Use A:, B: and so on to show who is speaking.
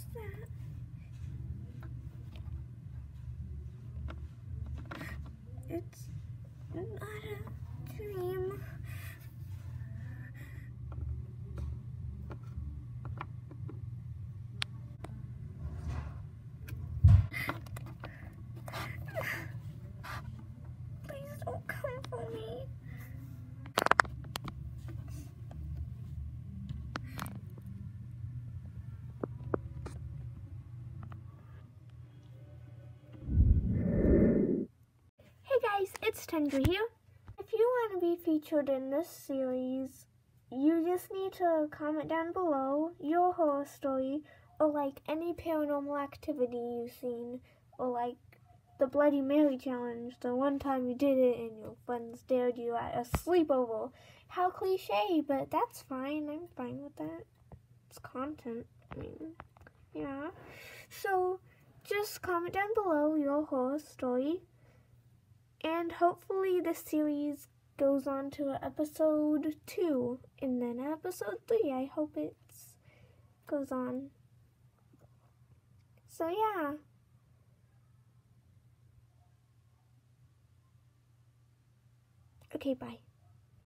A: was that? It's not a it's here. If you want to be featured in this series, you just need to comment down below your horror story or like any paranormal activity you've seen or like the Bloody Mary challenge, the one time you did it and your friends dared you at a sleepover. How cliche, but that's fine. I'm fine with that. It's content. I mean, yeah. So just comment down below your horror story and hopefully this series goes on to episode two and then episode three. I hope it goes on. So yeah. Okay, bye.